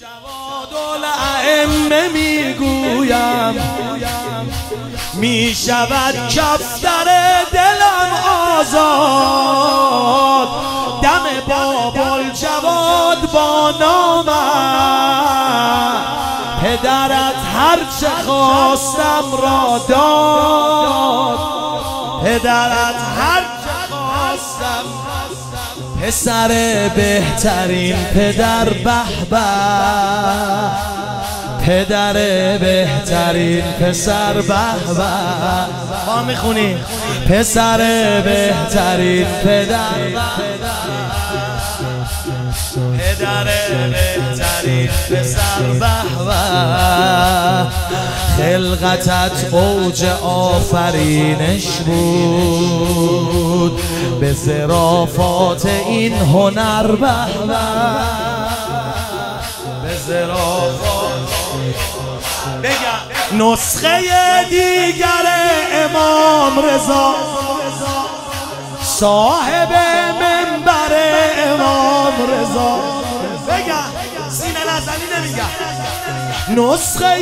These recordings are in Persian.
جواد الائمه می‌گویم. می شود کفتر دلم آزاد. دم بابل جواد با نام پدرت هرچه خواستم را داد. پدرت خواستم پسر بهترین پدر به پدر بهترین پسر به ما می‌خونی؟ پسر بهترین پدر پدر بهترین پسر به خلقتت اوج آفرینش بود. به زرافات این هنر به به نسخه دیگر امام رضا صاحب منبر امام رضا. نسخه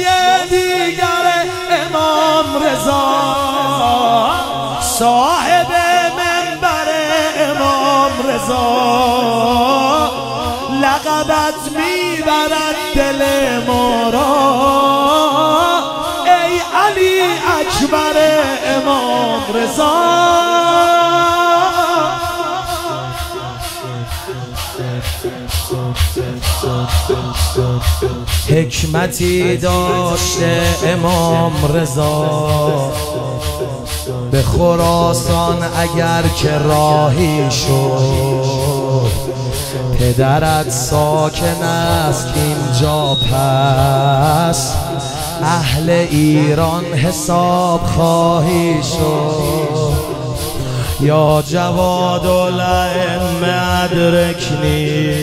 دیگر امام رضا صاحب منبر امام رضا. لقبت می‌برد دل ما را. ای علی اکبر امام رضا. حکمتی داشته امام رضا. به خراسان اگر که راهی شد پدرت ساکن است اینجا پس اهل ایران حساب خواهی شد. یا جواد الائمه ادرکنی.